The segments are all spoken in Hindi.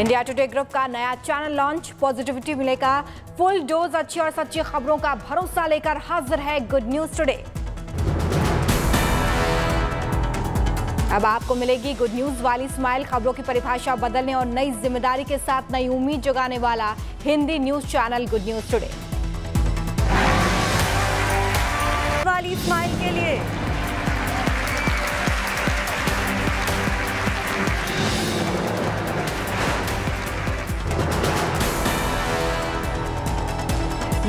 इंडिया टुडे ग्रुप का नया चैनल लॉन्च, पॉजिटिविटी मिलेगा। फुल डोज अच्छी और सच्ची खबरों का भरोसा लेकर हाजिर है गुड न्यूज़ टुडे। अब आपको मिलेगी गुड न्यूज़ वाली स्माइल, खबरों की परिभाषा बदलने और नई ज़िम्मेदारी के साथ नई उम्मीद जगाने वाला Hindi news channel good news today. वाली स्माइल के लिए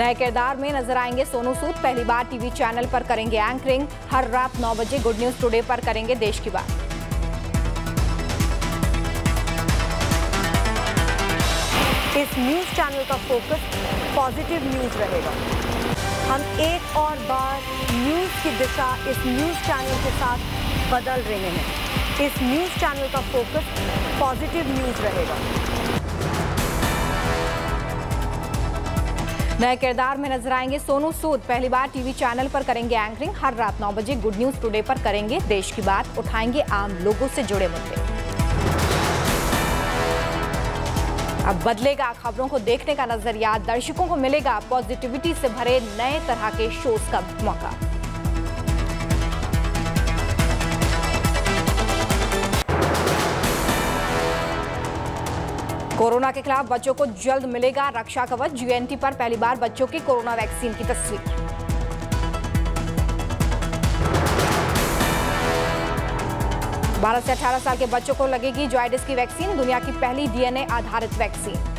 नए किरदार में नज़र आएँगे सोनू सूद। पहली बार टीवी चैनल पर करेंगे एंकरिंग। हर रात 9 बजे गुड न्यूज़ टुडे पर करेंगे देश की बात। इस न्यूज़ चैनल का फोकस पॉजिटिव न्यूज़ रहेगा। हम एक और बार न्यूज़ की दिशा इस न्यूज़ चैनल के साथ बदल रहे हैं। इस न्यूज़ चैनल का फोकस पॉजिटिव न्यूज़ रहेगा। नए किरदार में नज़र आएँगे सोनू सूद। पहली बार टीवी चैनल पर करेंगे एंकरिंग हर रात नौ बजे गुड न्यूज़ टुडे पर करेंगे देश की बात। उठाएँगे आम लोगों से जुड़े मुद्दे। अब बदलेगा खबरों को देखने का नज़रिया। दर्शकों को मिलेगा पॉजिटिविटी से भरे नए तरह के शोज़ का मौका। कोरोना के खिलाफ बच्चों को जल्द मिलेगा रक्षा कवच। जीएनटी पर पहली बार बच्चों की कोरोना वैक्सीन की तस्वीर। बारह से 18 साल के बच्चों को लगेगी जॉइडिस की वैक्सीन, दुनिया की पहली डीएनए आधारित वैक्सीन।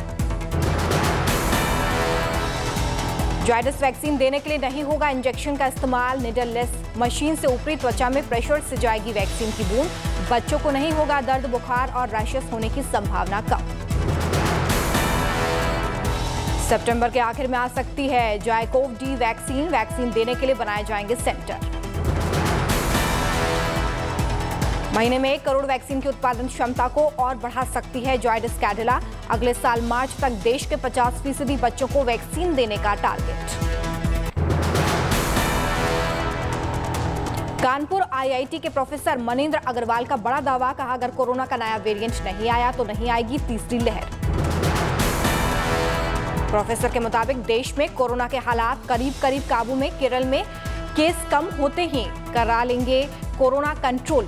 जॉइडिस वैक्सीन देने के लिए नहीं होगा इंजेक्शन का इस्तेमाल। निडललेस मशीन से ऊपरी त्वचा में प्रेशर से जाएगी वैक्सीन की बूंद। बच्चों को नहीं होगा दर्द, बुखार और रैशेस होने की संभावना कम। सितंबर के आखिर में आ सकती है। जायकोव डी वैक्सीन वैक्सीन देने के लिए बनाए जाएँगे सेंटर। महीने में एक करोड़ वैक्सीन की उत्पादन क्षमता को और बढ़ा सकती है जॉइडस कैडिला। अगले साल मार्च तक देश के 50 फ़ीसदी बच्चों को वैक्सीन देने का टारगेट। कानपुर आईआईटी के प्रोफेसर मनेंद्र अग्रवाल का बड़ा दावा, कहा, अगर कोरोना का नया वेरिएंट नहीं आया तो नहीं आएगी तीसरी लहर। प्रोफेसर के मुताबिक देश में कोरोना के हालात करीब करीब काबू में, केरल में केस कम होते ही करा लेंगे कोरोना कंट्रोल।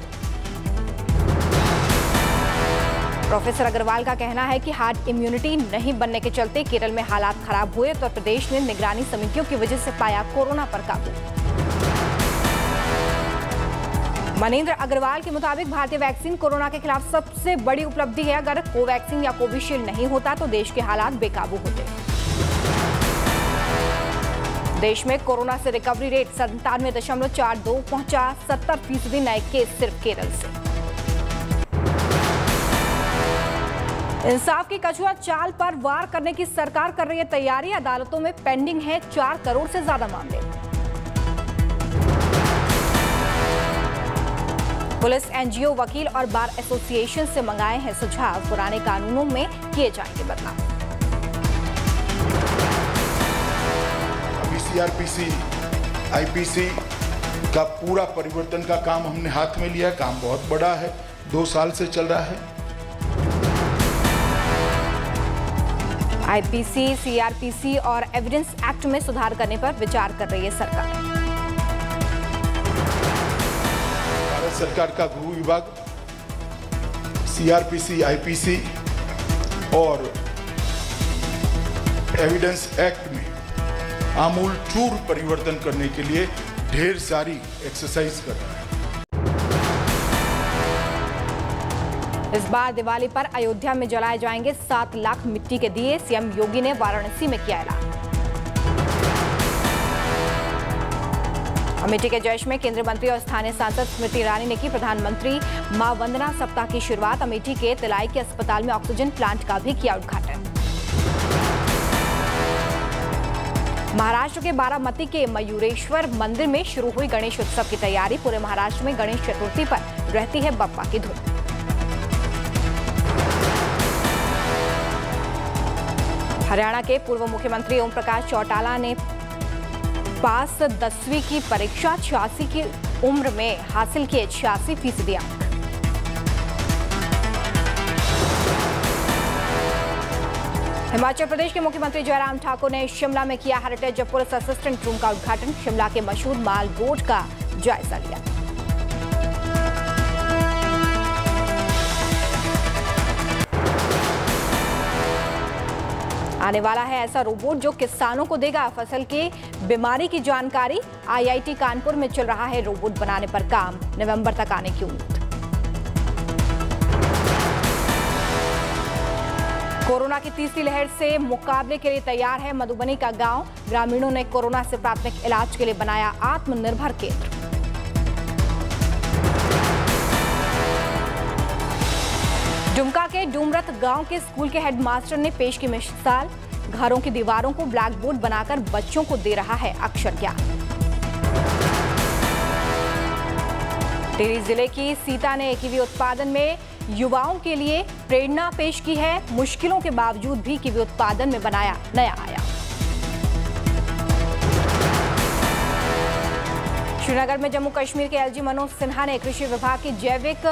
प्रोफेसर अग्रवाल का कहना है कि हार्ड इम्यूनिटी नहीं बनने के चलते केरल में हालात खराब हुए उत्तर प्रदेश ने निगरानी समितियों की वजह से पाया कोरोना पर काबू। मनेंद्र अग्रवाल के मुताबिक भारतीय वैक्सीन कोरोना के खिलाफ सबसे बड़ी उपलब्धि है। अगर कोवैक्सीन या कोविशील्ड नहीं होता तो देश के हालात बेकाबू होते। देश में कोरोना से रिकवरी रेट संतानवे दशमलव चार दो पहुँचा सत्तर फ़ीसदी नए केस सिर्फ़ केरल से। इंसाफ की कछुआ चाल पर वार करने की सरकार कर रही है तैयारी, अदालतों में पेंडिंग है चार करोड़ से ज़्यादा मामले। पुलिस, एनजीओ, वकील और बार एसोसिएशन से मंगाए हैं सुझाव। पुराने कानूनों में किए जाएँगे बदलाव। सीआरपीसी आईपीसी का पूरा परिवर्तन का काम हमने हाथ में लिया है। काम बहुत बड़ा है। दो साल से चल रहा है। आईपीसी सीआरपीसी और एविडेंस एक्ट में सुधार करने पर विचार कर रही है सरकार। भारत सरकार का गृह विभाग सीआरपीसी आईपीसी और एविडेंस एक्ट में आमूल चूर परिवर्तन करने के लिए ढेर सारी एक्सरसाइज कर रहा है। इस बार दिवाली पर अयोध्या में जलाए जाएँगे सात लाख मिट्टी के दिए, सीएम योगी ने वाराणसी में किया ऐलान। अमेठी के जैश में केंद्रीय मंत्री और स्थानीय सांसद स्मृति ईरानी ने की प्रधानमंत्री माँ वंदना सप्ताह की शुरुआत। अमेठी के तिलाई के अस्पताल में ऑक्सीजन प्लांट का भी किया उद्घाटन। महाराष्ट्र के बारामती के मयूरेश्वर मंदिर में शुरू हुई गणेश उत्सव की तैयारी। पूरे महाराष्ट्र में गणेश चतुर्थी पर रहती है बप्पा की धूम। हरियाणा के पूर्व मुख्यमंत्री ओम प्रकाश चौटाला ने पास दसवीं की परीक्षा, छियासी की उम्र में हासिल किए छियासी फ़ीसदी अंक हिमाचल प्रदेश के मुख्यमंत्री जयराम ठाकुर ने शिमला में किया हेरिटेज पुलिस असिस्टेंट रूम का उद्घाटन। शिमला के मशहूर माल रोड का जायजा लिया। आने वाला है ऐसा रोबोट जो किसानों को देगा फ़सल की। बीमारी की जानकारी, आईआईटी कानपुर में चल रहा है रोबोट बनाने पर काम। नवंबर तक आने की उम्मीद। कोरोना की तीसरी लहर से मुकाबले के लिए तैयार है मधुबनी का गाँव। ग्रामीणों ने कोरोना से प्राथमिक इलाज के लिए बनाया आत्मनिर्भर केंद्र। डुमका के डूमरत गाँव के स्कूल के हेडमास्टर ने पेश की मिसाल। घरों की दीवारों को ब्लैक बोर्ड बनाकर बच्चों को दे रहा है अक्षर ज्ञान। टिहरी ज़िले की सीता ने कीवी उत्पादन में युवाओं के लिए प्रेरणा पेश की है, मुश्किलों के बावजूद भी कीवी उत्पादन में बनाया, नया आया। श्रीनगर में जम्मू कश्मीर के एलजी मनोज सिन्हा ने कृषि विभाग की जैविक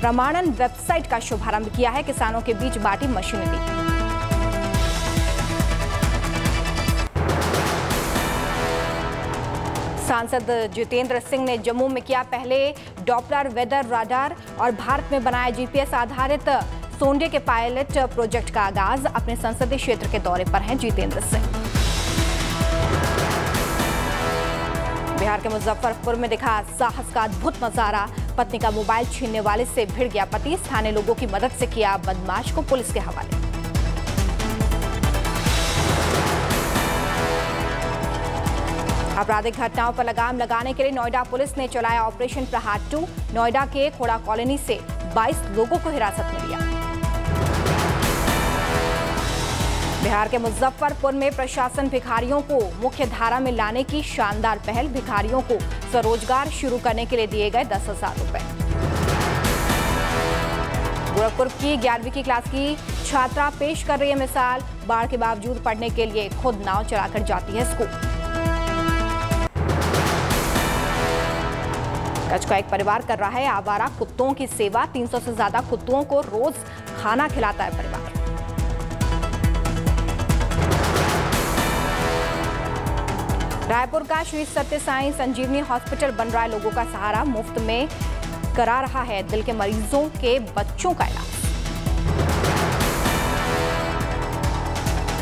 प्रमाणन वेबसाइट का शुभारंभ किया है। किसानों के बीच बांटी मशीनरी सांसद जितेंद्र सिंह ने जम्मू में किया पहले डॉपलर वेदर राडार और भारत में बनाया जीपीएस आधारित सोंडे के पायलट प्रोजेक्ट का आगाज़। अपने संसदीय क्षेत्र के दौरे पर हैं जितेंद्र सिंह। बिहार के मुजफ्फरपुर में दिखा साहस का अद्भुत नज़ारा। पत्नी का मोबाइल छीनने वाले से भिड़ गया पति। स्थानीय लोगों की मदद से किया बदमाश को पुलिस के हवाले। आपराधिक घटनाओं पर लगाम लगाने के लिए नोएडा पुलिस ने चलाया ऑपरेशन प्रहार टू। नोएडा के खोड़ा कॉलोनी से 22 लोगों को हिरासत में लिया। बिहार के मुजफ्फरपुर में प्रशासन भिखारियों को मुख्य धारा में लाने की शानदार पहल। भिखारियों को स्वरोजगार शुरू करने के लिए दिए गए दस हज़ार रूपए। गोरखपुर की ग्यारहवीं की क्लास की छात्रा पेश कर रही है मिसाल। बाढ़ के बावजूद पढ़ने के लिए खुद नाव चलाकर जाती है स्कूल। कच्छ का एक परिवार कर रहा है आवारा कुत्तों की सेवा। 300 से ज़्यादा कुत्तों को रोज खाना खिलाता है परिवार। रायपुर का श्री सत्य साई संजीवनी हॉस्पिटल बन रहा है। लोगों का सहारा मुफ़्त में करा रहा है। दिल के मरीजों के बच्चों का इलाज।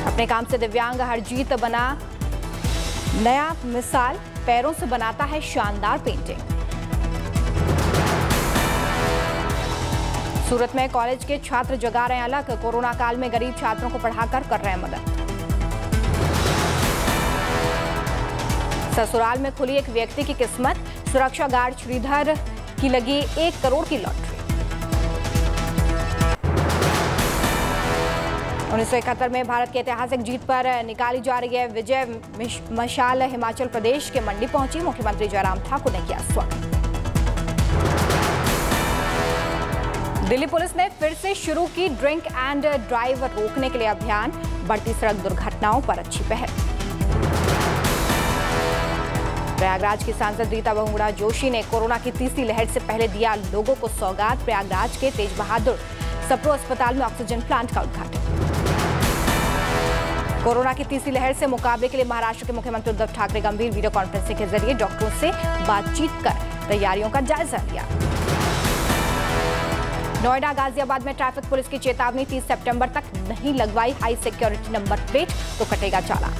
अपने काम से दिव्यांग हरजीत बना। नया मिसाल पैरों से बनाता है शानदार पेंटिंग। सूरत में कॉलेज के छात्र जगा रहे हैं अलग। कोरोना काल में गरीब छात्रों को पढ़ाकर कर रहे हैं मदद। ससुराल में खुली एक व्यक्ति की किस्मत। सुरक्षा गार्ड श्रीधर की लगी एक करोड़ की लॉटरी। उन्नीस में भारत की ऐतिहासिक जीत पर निकाली जा रही है विजय मशाल। हिमाचल प्रदेश के मंडी पहुँची मुख्यमंत्री जयराम ठाकुर ने किया स्वागत। दिल्ली पुलिस ने फिर से शुरू की ड्रिंक एंड ड्राइव रोकने के लिए अभियान, बढ़ती सड़क दुर्घटनाओं पर अच्छी पहल। प्रयागराज की सांसद रीता बहुगुड़ा जोशी ने कोरोना की तीसरी लहर से पहले दिया लोगों को सौगात, प्रयागराज के तेज बहादुर सप्रो अस्पताल में ऑक्सीजन प्लांट का उद्घाटन। कोरोना की तीसरी लहर से मुकाबले के लिए महाराष्ट्र के मुख्यमंत्री उद्धव ठाकरे गंभीर वीडियो कॉन्फ्रेंसिंग के ज़रिए डॉक्टरों से बातचीत कर तैयारियों का जायजा लिया। नोएडा गाजियाबाद में ट्रैफ़िक पुलिस की चेतावनी 30 सितंबर तक नहीं लगवाई। हाई सिक्योरिटी नंबर प्लेट तो कटेगा चालान।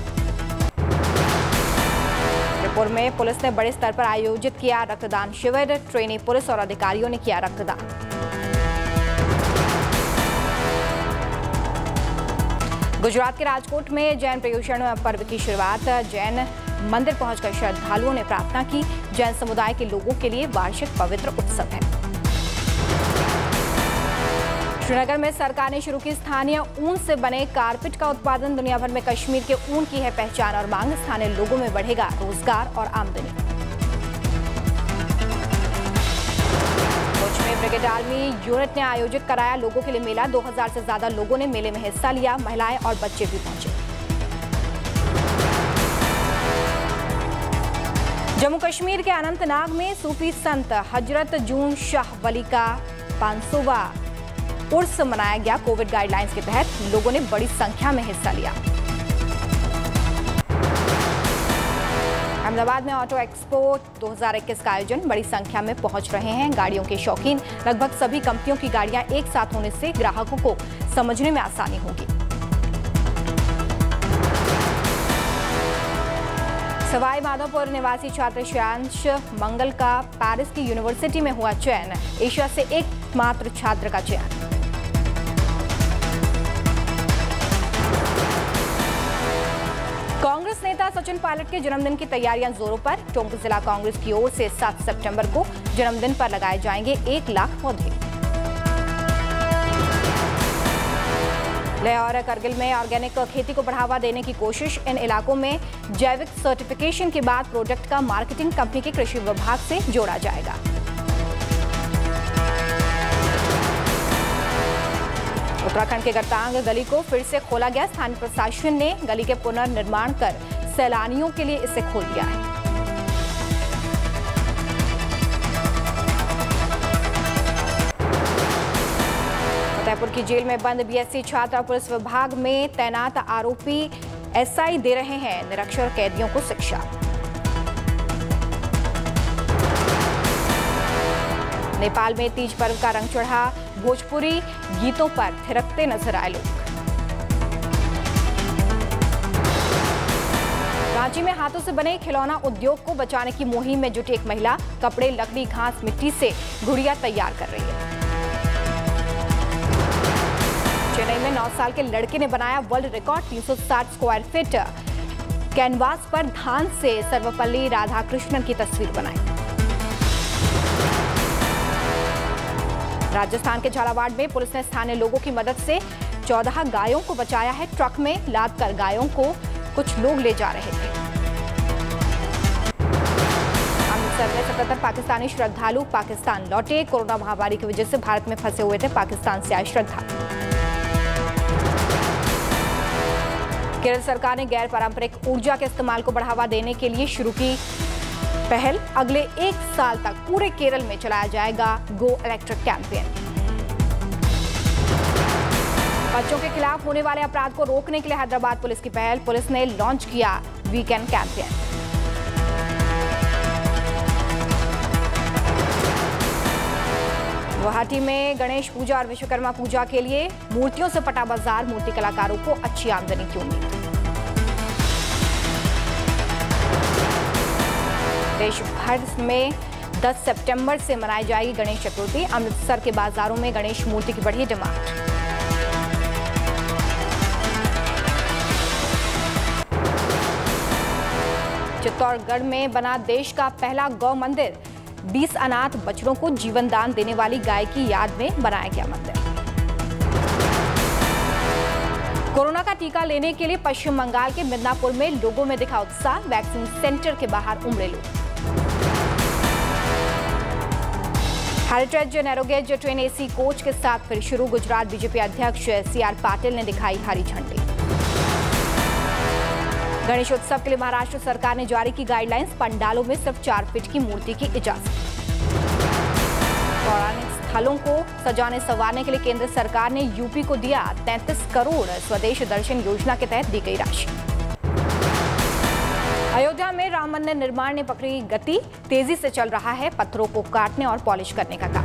जयपुर में पुलिस ने बड़े स्तर पर आयोजित किया रक्तदान शिविर। ट्रेनी पुलिस और अधिकारियों ने किया रक्तदान। गुजरात के राजकोट में जैन प्रयोषण पर्व की शुरुआत। जैन मंदिर पहुंचकर श्रद्धालुओं ने प्रार्थना की। जैन समुदाय के लोगों के लिए वार्षिक पवित्र उत्सव है। श्रीनगर में सरकार ने शुरू की स्थानीय ऊन से बने कारपेट का उत्पादन। दुनिया भर में कश्मीर के ऊन की है पहचान और मांग। स्थानीय लोगों में बढ़ेगा रोज़गार और आमदनी। में ब्रिगेड आर्मी यूनिट ने आयोजित कराया लोगों के लिए मेला। 2000 से ज़्यादा लोगों ने मेले में हिस्सा लिया। महिलाएँ और बच्चे भी पहुँचे। जम्मू कश्मीर के अनंतनाग में सूफी संत हज़रत जून शाह वली का पाँच उर्स मनाया गया कोविड गाइडलाइंस के तहत लोगों ने बड़ी संख्या में हिस्सा लिया। अहमदाबाद में ऑटो एक्सपो 2021 का आयोजन, बड़ी संख्या में पहुँच रहे हैं गाड़ियों के शौकीन। लगभग सभी कंपनियों की गाड़ियाँ एक साथ होने से ग्राहकों को समझने में आसानी होगी। सवाई माधोपुर निवासी छात्र श्रेयांश मंगल का पेरिस की यूनिवर्सिटी में हुआ चयन। एशिया से एकमात्र छात्र का चयन। कांग्रेस नेता सचिन पायलट के जन्मदिन की तैयारियाँ जोरों पर। टोंक जिला कांग्रेस की ओर से 7 सितंबर को जन्मदिन पर लगाए जाएँगे एक लाख पौधे। लेह और करगिल में ऑर्गेनिक खेती को बढ़ावा देने की कोशिश। इन इलाकों में जैविक सर्टिफिकेशन के बाद प्रोडक्ट का मार्केटिंग कंपनी के कृषि विभाग से जोड़ा जाएगा। उत्तराखंड के गरतांग गली को फिर से खोला गया। स्थानीय प्रशासन ने गली के पुनर्निर्माण कर सैलानियों के लिए इसे खोल दिया है। फतेहपुर की जेल में बंद बीएससी छात्र पुलिस विभाग में तैनात आरोपी एसआई दे रहे हैं निरक्षर कैदियों को शिक्षा। नेपाल में तीज पर्व का रंग चढ़ा, भोजपुरी गीतों पर थिरकते नज़र आए लोग। रांची में हाथों से बने खिलौना उद्योग को बचाने की मुहिम में जुटी एक महिला। कपड़े, लकड़ी, घास, मिट्टी से गुड़िया तैयार कर रही है। चेन्नई में 9 साल के लड़के ने बनाया world record 360 square feet canvas पर धान से सर्वपल्ली राधाकृष्णन की तस्वीर बनाई। राजस्थान के झालावाड़ में पुलिस ने स्थानीय लोगों की मदद से 14 गायों को बचाया है। ट्रक में लाद कर गायों को कुछ लोग ले जा रहे थे। अमृतसर में सतहत्तर पाकिस्तानी श्रद्धालु पाकिस्तान लौटे। कोरोना महामारी की वजह से भारत में फंसे हुए थे पाकिस्तान से आए श्रद्धालु। केरल सरकार ने गैर पारंपरिक ऊर्जा के इस्तेमाल को बढ़ावा देने के लिए शुरू की पहल। अगले एक साल तक पूरे केरल में चलाया जाएगा गो इलेक्ट्रिक कैंपेन बच्चों के खिलाफ होने वाले अपराध को रोकने के लिए हैदराबाद पुलिस की पहल, पुलिस ने लॉन्च किया वीकेंड कैंपेन। गुवाहाटी में गणेश पूजा और विश्वकर्मा पूजा के लिए मूर्तियों से पटा बाज़ार, मूर्ति कलाकारों को अच्छी आमदनी की उम्मीद। देश भर में 10 सितंबर से मनाई जाएगी गणेश चतुर्थी। अमृतसर के बाजारों में गणेश मूर्ति की बढ़ी डिमांड। चित्तौड़गढ़ में बना देश का पहला गौ मंदिर 20 अनाथ बच्चों को जीवन दान देने वाली गाय की याद में बनाया गया मंदिर। कोरोना का टीका लेने के लिए पश्चिम बंगाल के मिदनापुर में लोगों में दिखा उत्साह, वैक्सीन सेंटर के बाहर उमड़े लोग। Heritage narrow gauge train AC coach के साथ फिर शुरू, गुजरात बीजेपी अध्यक्ष सी आर पाटिल ने दिखाई हरी झंडी। गणेश उत्सव के लिए महाराष्ट्र सरकार ने जारी की गाइडलाइंस पंडालों में सिर्फ़ चार फीट की मूर्ति की इजाज़त। पौराणिक स्थलों को सजाने संवारने के लिए केंद्र सरकार ने यूपी को दिया 33 करोड़ स्वदेश दर्शन योजना के तहत दी गई राशि। अयोध्या में राम मंदिर निर्माण ने पकड़ी गति। तेज़ी से चल रहा है पत्थरों को काटने और पॉलिश करने का काम।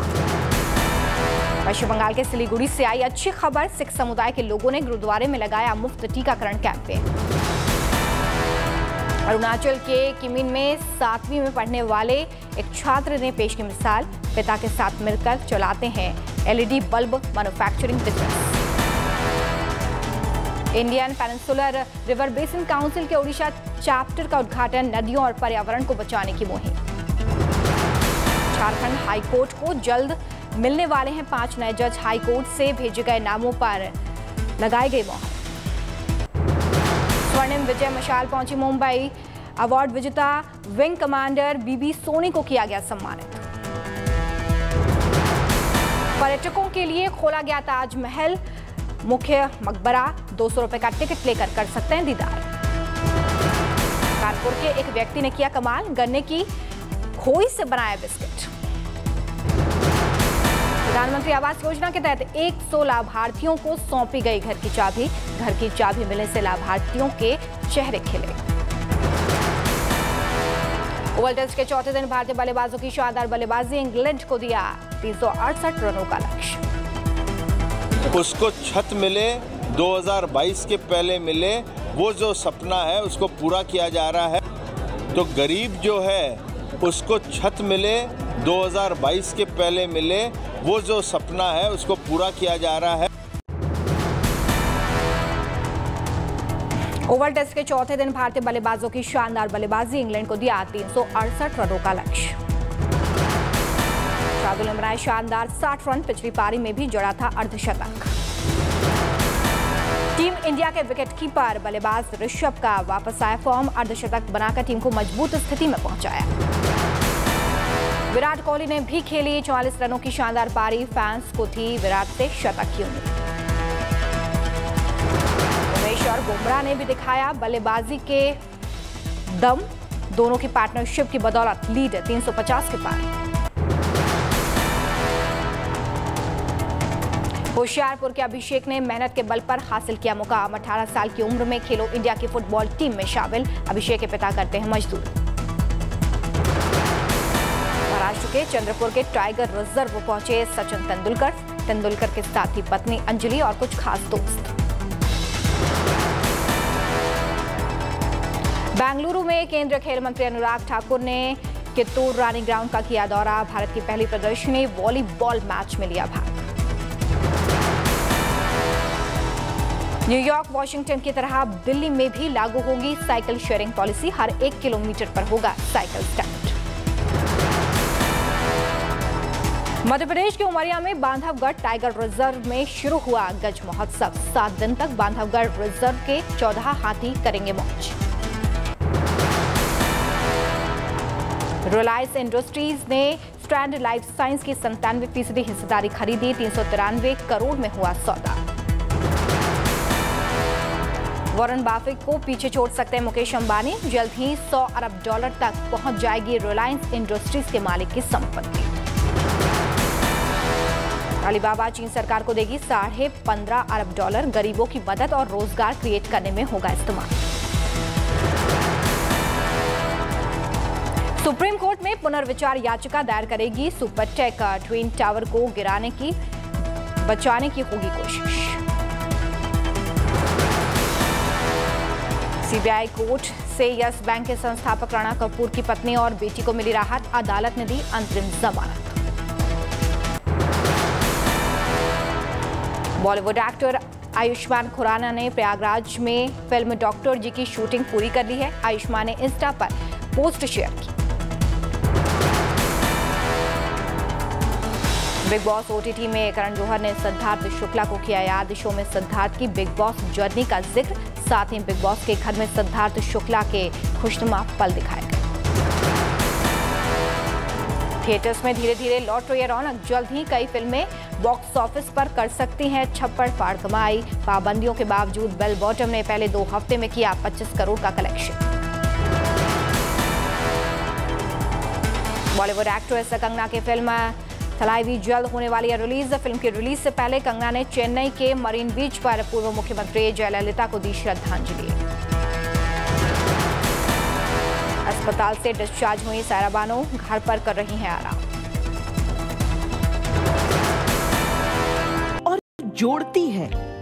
पश्चिम बंगाल के सिलीगुड़ी से आई अच्छी खबर। सिख समुदाय के लोगों ने गुरुद्वारे में लगाया मुफ़्त टीकाकरण कैंपेन। अरुणाचल के किमिन में सातवीं में पढ़ने वाले एक छात्र ने पेश की मिसाल। पिता के साथ मिलकर चलाते हैं LED bulb manufacturing business Indian peninsular river basin council के ओडिशा चैप्टर का उद्घाटन, नदियों और पर्यावरण को बचाने की मुहिम। झारखंड हाईकोर्ट को जल्द मिलने वाले हैं पाँच नए जज। हाईकोर्ट से भेजे गए नामों पर लगाई गई मोहर। स्वर्णिम विजय मशाल पहुँची मुंबई। अवार्ड विजेता, wing commander B B Soni को किया गया सम्मानित। पर्यटकों के लिए खोला गया ताजमहल। मुख्य मकबरा, दो सौ रुपए का टिकट लेकर कर सकते हैं दीदार। कानपुर के एक व्यक्ति ने किया कमाल, गन्ने की खोई से बनाया बिस्किट। प्रधानमंत्री आवास योजना के तहत 100 लाभार्थियों को सौंपी गई घर की चाबी। घर की चाबी मिलने से लाभार्थियों के चेहरे खिले। ओवल टेस्ट के चौथे दिन भारतीय बल्लेबाजों की शानदार बल्लेबाजी इंग्लैंड को दिया तीन सौ अड़सठ रनों का लक्ष्य। उसको छत मिले 2022 के पहले मिले, वो जो सपना है, उसको पूरा किया जा रहा है। तो गरीब जो है, उसको छत मिले 2022 के पहले मिले वो जो सपना है, उसको पूरा किया जा रहा है। ओवल टेस्ट के चौथे दिन भारतीय बल्लेबाजों की शानदार बल्लेबाजी इंग्लैंड को दिया तीन सौ अड़सठ रनों का लक्ष्य। शार्दुल ने बनाए शानदार 60 रन, पिछली पारी में भी जड़ा था अर्धशतक। टीम इंडिया के विकेटकीपर बल्लेबाज ऋषभ का वापस आया फॉर्म, अर्धशतक बनाकर टीम को मज़बूत स्थिति में पहुँचाया। विराट कोहली ने भी खेली 44 रनों की शानदार पारी। फैंस को थी विराट से शतक की उम्मीद। उमेश और बुमराह ने भी दिखाया बल्लेबाजी के दम। दोनों की पार्टनरशिप की बदौलत लीड 350 के पार। होशियारपुर के अभिषेक ने मेहनत के बल पर हासिल किया मुकाम। 18 साल की उम्र में खेलो इंडिया की फुटबॉल टीम में शामिल। अभिषेक के पिता करते हैं मजदूर। महाराष्ट्र के चंद्रपुर के टाइगर रिज़र्व पहुँचे सचिन तेंदुलकर। तेंदुलकर के साथ ही पत्नी अंजलि और कुछ खास दोस्त। बेंगलुरु में केंद्रीय खेल मंत्री अनुराग ठाकुर ने कित्तूर रानी ग्राउंड का किया दौरा। भारत की पहली प्रदर्शनी, वॉलीबॉल मैच में लिया भाग। न्यूयॉर्क वॉशिंगटन की तरह दिल्ली में भी लागू होगी साइकिल शेयरिंग पॉलिसी। हर एक किलोमीटर पर होगा साइकिल स्टैंड। मध्य प्रदेश के उमरिया में बांधवगढ़ टाइगर रिज़र्व में शुरू हुआ गज महोत्सव। सात दिन तक बांधवगढ़ रिज़र्व के चौदह हाथी करेंगे मौज। रिलायंस इंडस्ट्रीज़ ने स्ट्रैंड लाइफ साइंस की संतानवे फ़ीसदी हिस्सेदारी खरीदी, तीन सौ तिरानवे करोड़ में हुआ सौदा। वॉरेन बाफिक को पीछे छोड़ सकते हैं मुकेश अंबानी। जल्द ही 100 अरब डॉलर तक पहुँच जाएगी रिलायंस इंडस्ट्रीज़ के मालिक की संपत्ति। अलीबाबा चीन सरकार को देगी साढ़े पंद्रह अरब डॉलर गरीबों की मदद और रोज़गार क्रिएट करने में होगा इस्तेमाल। सुप्रीम कोर्ट में पुनर्विचार याचिका दायर करेगी सुपरटेक ट्विन टावर को गिराने की, बचाने की होगी कोशिश। सीबीआई कोर्ट से यस बैंक के संस्थापक राणा कपूर की पत्नी और बेटी को मिली राहत, अदालत ने दी अंतरिम जमानत। बॉलीवुड एक्टर आयुष्मान खुराना ने प्रयागराज में फ़िल्म डॉक्टर जी की शूटिंग पूरी कर ली है। आयुष्मान ने इंस्टा पर पोस्ट शेयर की। बिग बॉस ओटीटी में करण जौहर ने सिद्धार्थ शुक्ला को किया याद। शो में सिद्धार्थ की बिग बॉस जर्नी का ज़िक्र, साथ ही बिग बॉस के घर में सिद्धार्थ शुक्ला के खुशनुमा पल दिखाए। थिएटर्स में धीरे धीरे लौट रही है रौनक। जल्द ही कई फ़िल्में बॉक्स ऑफ़िस पर कर सकती हैं। छप्पड़ फाड़ कमाई, पाबंदियों के बावजूद बेल बॉटम ने पहले दो हफ़्ते में किया 25 करोड़ का कलेक्शन। बॉलीवुड एक्ट्रेस कंगना की फ़िल्म थलाईवी जल्द होने वाली है रिलीज़। फ़िल्म की रिलीज़ से पहले कंगना ने चेन्नई के मरीन बीच पर पूर्व मुख्यमंत्री जयललिता को दी श्रद्धांजलि। अस्पताल से डिस्चार्ज हुई सायरा बानो घर पर कर रही हैं आराम। और जोड़ती है।